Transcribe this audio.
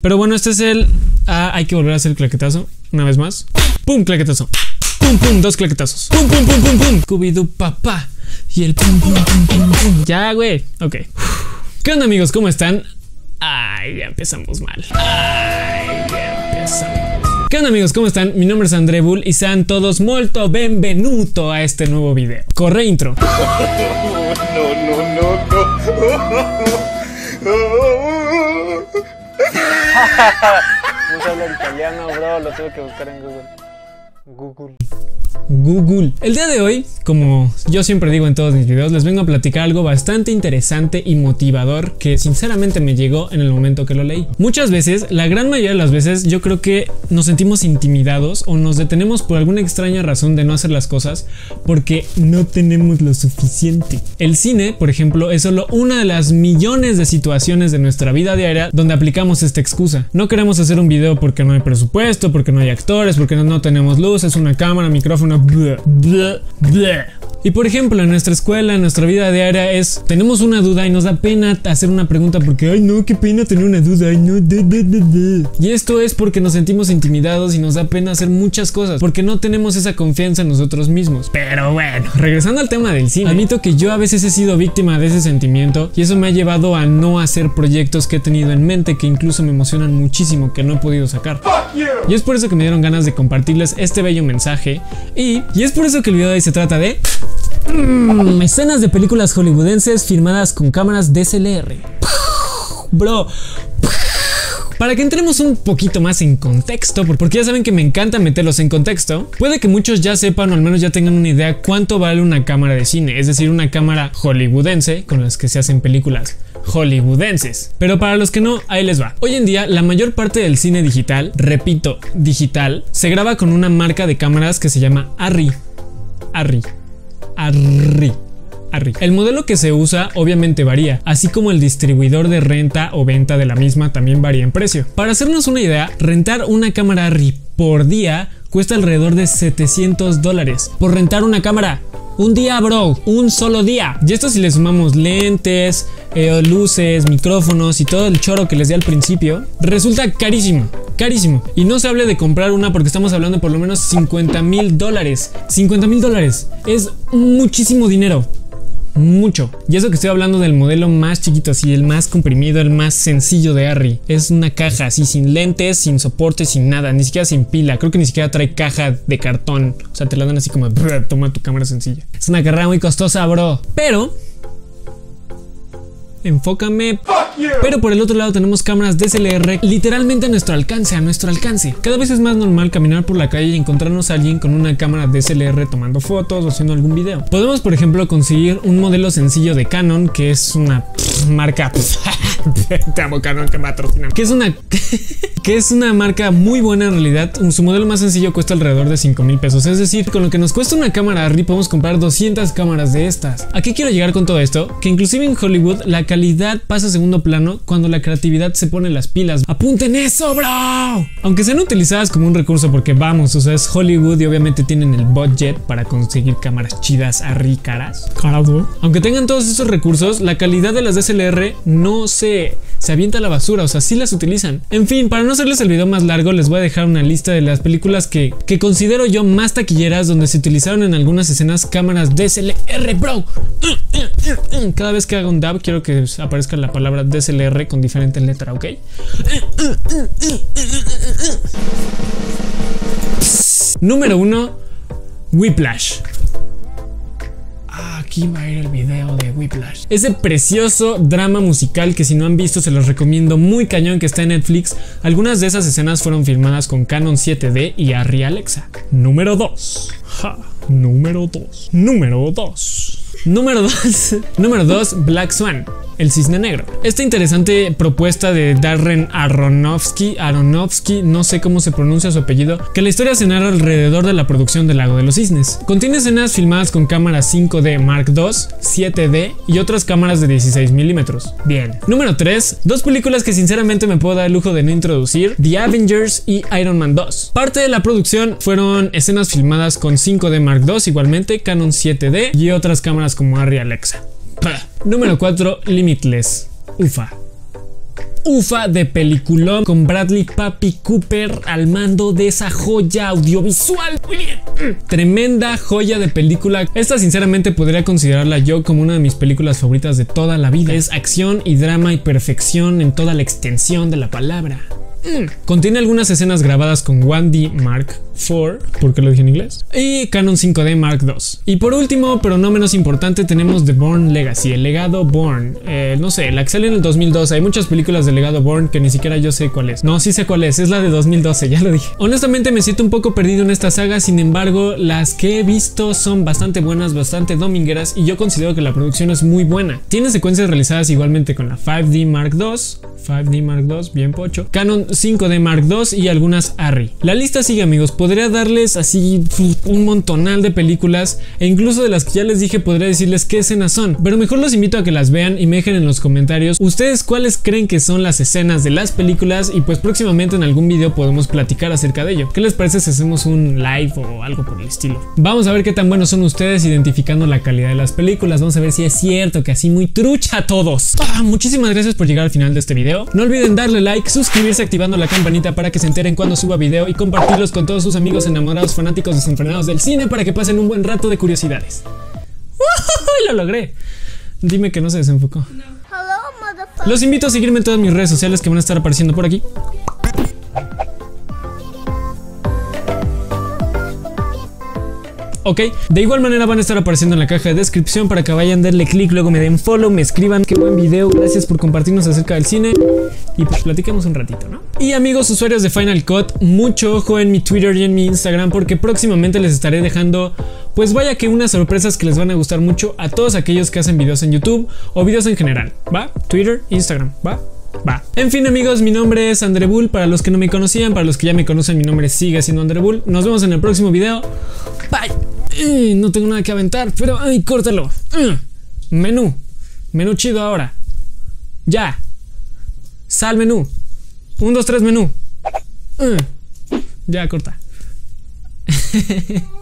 Pero bueno, este es el... Ah, hay que volver a hacer el claquetazo. Una vez más. ¡Pum! Claquetazo. ¡Pum, pum! Dos claquetazos. ¡Pum, pum, pum, pum, pum! Cubidu papá. Y el pum, pum, pum, pum, pum. Ya, güey. Ok. ¿Qué onda, amigos? ¿Cómo están? Ay, ya empezamos mal. Ay, ya empezamos. ¿Qué onda amigos? ¿Cómo están? Mi nombre es André Bull y sean todos molto benvenuto a este nuevo video. Corre intro. no, no, no, no. No se habla italiano, bro, lo tuve que buscar en Google. Google. Google. El día de hoy, como yo siempre digo en todos mis videos, les vengo a platicar algo bastante interesante y motivador que sinceramente me llegó en el momento que lo leí. Muchas veces, la gran mayoría de las veces, yo creo que nos sentimos intimidados o nos detenemos por alguna extraña razón de no hacer las cosas porque no tenemos lo suficiente. El cine, por ejemplo, es solo una de las millones de situaciones de nuestra vida diaria donde aplicamos esta excusa. No queremos hacer un video porque no hay presupuesto, porque no hay actores, porque no, tenemos luces, una cámara, micrófono bleh, bleh, bleh. Y por ejemplo, en nuestra escuela, en nuestra vida diaria es, tenemos una duda y nos da pena hacer una pregunta porque, ay no, qué pena tener una duda, ay no, Y esto es porque nos sentimos intimidados y nos da pena hacer muchas cosas, porque no tenemos esa confianza en nosotros mismos. Pero bueno, regresando al tema del cine, admito que yo a veces he sido víctima de ese sentimiento y eso me ha llevado a no hacer proyectos que he tenido en mente que incluso me emocionan muchísimo que no he podido sacar. Y es por eso que me dieron ganas de compartirles este bello mensaje y, y es por eso que el video de hoy se trata de Mm, escenas de películas hollywoodenses filmadas con cámaras DSLR. Bro. Para que entremos un poquito más en contexto, porque ya saben que me encanta meterlos en contexto, puede que muchos ya sepan o al menos ya tengan una idea cuánto vale una cámara de cine, es decir, una cámara hollywoodense con las que se hacen películas hollywoodenses. Pero para los que no, ahí les va. Hoy en día, la mayor parte del cine digital, repito, digital, se graba con una marca de cámaras que se llama Arri. Arri. Arri. Arri. El modelo que se usa obviamente varía, así como el distribuidor de renta o venta de la misma también varía en precio. Para hacernos una idea, rentar una cámara Arri por día cuesta alrededor de 700 dólares. Por rentar una cámara, un día, bro, un solo día. Y esto si le sumamos lentes, eh, luces, micrófonos y todo el choro que les di al principio, resulta carísimo carísimo. Y no se hable de comprar una porque estamos hablando de por lo menos 50 mil dólares. 50 mil dólares. Es muchísimo dinero. Mucho. Y eso que estoy hablando del modelo más chiquito, así, el más comprimido, el más sencillo de Harry. Es una caja así, sin lentes, sin soporte, sin nada, ni siquiera sin pila. Creo que ni siquiera trae caja de cartón. O sea, te la dan así como, toma tu cámara sencilla. Es una carrera muy costosa, bro. Pero enfócame. Pero por el otro lado tenemos cámaras DSLR literalmente a nuestro alcance, a nuestro alcance. Cada vez es más normal caminar por la calle y encontrarnos a alguien con una cámara DSLR tomando fotos o haciendo algún video. Podemos por ejemplo conseguir un modelo sencillo de Canon que es una marca te amo Canon patrocina que es una que es una marca muy buena en realidad su modelo más sencillo cuesta alrededor de 5 mil pesos es decir con lo que nos cuesta una cámara Arri podemos comprar 200 cámaras de estas ¿a qué quiero llegar con todo esto? que inclusive en Hollywood la calidad pasa a segundo plano cuando la creatividad se pone las pilas. Apunten eso bro aunque sean utilizadas como un recurso porque vamos o sea es Hollywood y obviamente tienen el budget para conseguir cámaras chidas Arri caras aunque tengan todos esos recursos la calidad de las SLR no se, se avienta la basura, o sea, sí las utilizan. En fin, para no hacerles el video más largo, les voy a dejar una lista de las películas que, que considero yo más taquilleras donde se utilizaron en algunas escenas cámaras DSLR, bro. Cada vez que haga un dab, quiero que aparezca la palabra DSLR con diferente letra, ¿ok? Número 1. Whiplash va a ir el video de Whiplash. Ese precioso drama musical que si no han visto se los recomiendo muy cañón que está en Netflix. Algunas de esas escenas fueron filmadas con Canon 7D y Arri Alexa. Número 2. Número 2. Número 2. Número 2. Número 2. Black Swan. El Cisne Negro. Esta interesante propuesta de Darren Aronofsky, Aronofsky, no sé cómo se pronuncia su apellido, que la historia se narra alrededor de la producción del Lago de los Cisnes. Contiene escenas filmadas con cámaras 5D Mark II, 7D y otras cámaras de 16 milímetros. Bien. Número 3. Dos películas que sinceramente me puedo dar el lujo de no introducir, The Avengers y Iron Man 2. Parte de la producción fueron escenas filmadas con 5D Mark II igualmente, Canon 7D y otras cámaras como Arri Alexa. Número 4. Limitless. Ufa. ufa de peliculón con Bradley Papi Cooper al mando de esa joya audiovisual. Tremenda joya de película. Esta sinceramente podría considerarla yo como una de mis películas favoritas de toda la vida. Es acción y drama y perfección en toda la extensión de la palabra. Mm. Contiene algunas escenas grabadas con 1D Mark IV, porque lo dije en inglés, y Canon 5D Mark II. Y por último, pero no menos importante, tenemos The Bourne Legacy, el legado Bourne. Eh, no sé, la que salió en el 2012. Hay muchas películas del legado Bourne que ni siquiera yo sé cuál es. No, sí sé cuál es, es la de 2012, ya lo dije. Honestamente me siento un poco perdido en esta saga, sin embargo, las que he visto son bastante buenas, bastante domingueras, y yo considero que la producción es muy buena. Tiene secuencias realizadas igualmente con la 5D Mark II, 5D Mark II, bien pocho, Canon 5D Mark II y algunas ARRI. La lista sigue amigos, podría darles así un montonal de películas e incluso de las que ya les dije podría decirles qué escenas son, pero mejor los invito a que las vean y me dejen en los comentarios ustedes cuáles creen que son las escenas de las películas y pues próximamente en algún video podemos platicar acerca de ello. ¿Qué les parece si hacemos un live o algo por el estilo? Vamos a ver qué tan buenos son ustedes identificando la calidad de las películas, vamos a ver si es cierto que así muy trucha a todos. Ah, muchísimas gracias por llegar al final de este video. No olviden darle like, suscribirse activando la campanita para que se enteren cuando suba video y compartirlos con todos sus amigos enamorados, fanáticos desenfrenados del cine para que pasen un buen rato de curiosidades. ¡Lo logré! Dime que no se desenfocó. Los invito a seguirme en todas mis redes sociales que van a estar apareciendo por aquí. ¿Ok? De igual manera van a estar apareciendo en la caja de descripción para que vayan, darle clic, luego me den follow, me escriban, qué buen video, gracias por compartirnos acerca del cine y pues platiquemos un ratito, ¿no? Y amigos usuarios de Final Cut, mucho ojo en mi Twitter y en mi Instagram porque próximamente les estaré dejando pues vaya que unas sorpresas que les van a gustar mucho a todos aquellos que hacen videos en YouTube o videos en general, ¿va? Twitter, Instagram, ¿va? Va. En fin amigos, mi nombre es Andrebull. Para los que no me conocían, para los que ya me conocen, mi nombre sigue siendo Andrebull. Nos vemos en el próximo video. Bye. Eh, no tengo nada que aventar, pero ay, córtalo. Eh, menú. Menú chido ahora. Ya. Sal menú. Un, dos, tres menú. Eh, ya corta.